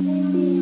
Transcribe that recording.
Baby.